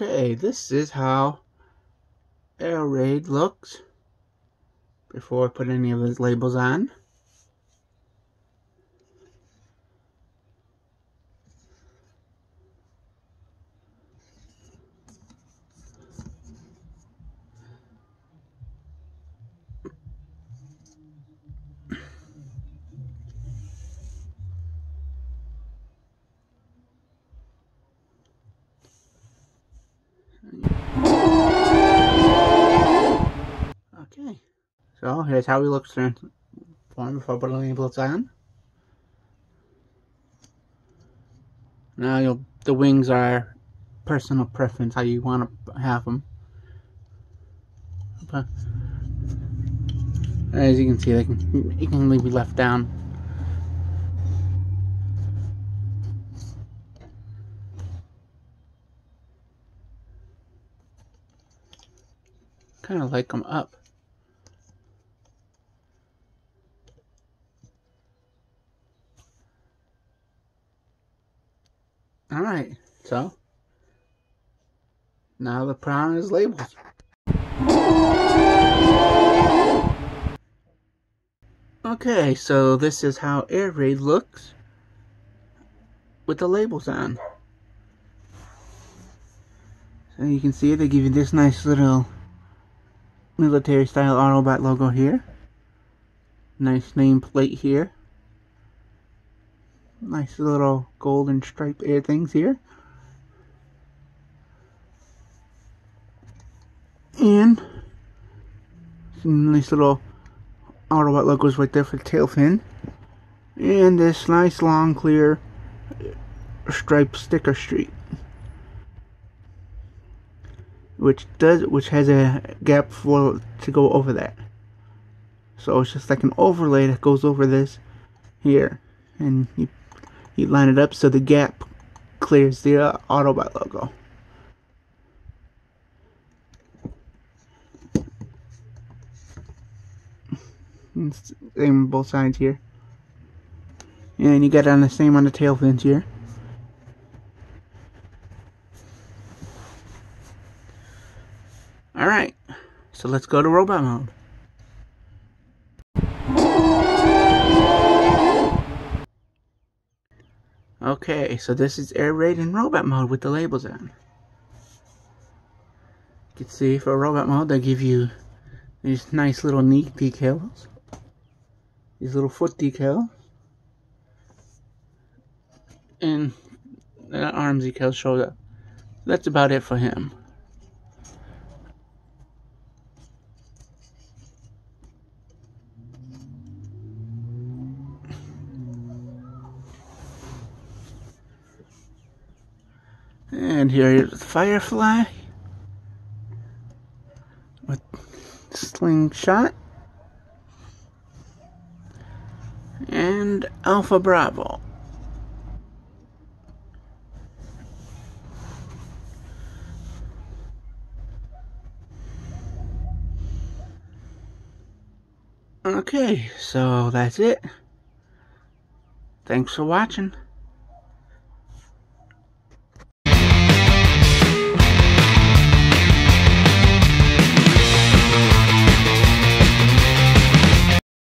Okay, this is how Air Raid looks before I put any of his labels on. Okay, here's how he looks for him before putting the labels on. Now you'll, the wings are personal preference, how you want to have them. But as you can see, they can, can be left down. Kind of like them up. Alright, so now the prawn is labeled. Okay, so this is how Air Raid looks with the labels on. So you can see they give you this nice little military style Autobot logo here. Nice nameplate here nice little golden stripe air things here. And some nice little Autobot logos right there for the tail fin. And this nice long clear stripe sticker street. Which does which has a gap for to go over that. So it's just like an overlay that goes over this here. And you you line it up so the gap clears the uh, Autobot logo. Same on both sides here. And you got on the same on the tail fins here. Alright, so let's go to robot mode. Okay, so this is air raid in robot mode with the labels on. You can see for robot mode they give you these nice little neat decals. These little foot decals. And the arms decals showed up. That's about it for him. And here's Fireflight with Slingshot and Alpha Bravo. Okay, so that's it. Thanks for watching.